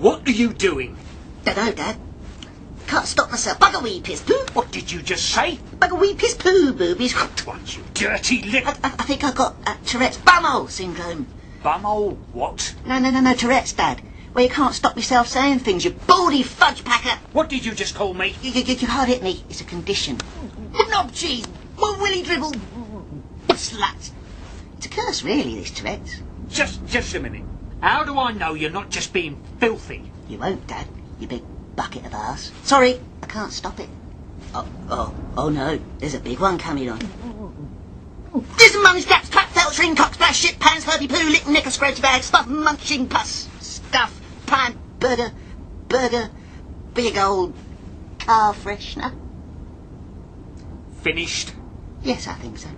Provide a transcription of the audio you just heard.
What are you doing? Dunno, Dad. Can't stop myself. Bugger wee piss poo. What did you just say? Bugger wee piss poo, boobies. What, you dirty I, little... I, I think I've got uh, Tourette's bumhole syndrome. Bumhole what? No, no, no, no, Tourette's, Dad. Where you can't stop yourself saying things, you baldy fudge packer. What did you just call me? You, you, you can't hit me. It's a condition. Knob cheese. Well, willy dribble. Slut. It's a curse, really, this Tourette's. Just, just a minute. How do I know you're not just being filthy? You won't, Dad. You big bucket of arse. Sorry, I can't stop it. Oh, oh, oh no. There's a big one coming on. There's a mummy scraps, clap, felt, shrink, cock, splash, shit, pants, herpy poo, lick, knicker, scratch bag, stuff, munching, pus, stuff, pant, burger, burger, big old car freshener. Finished? Yes, I think so.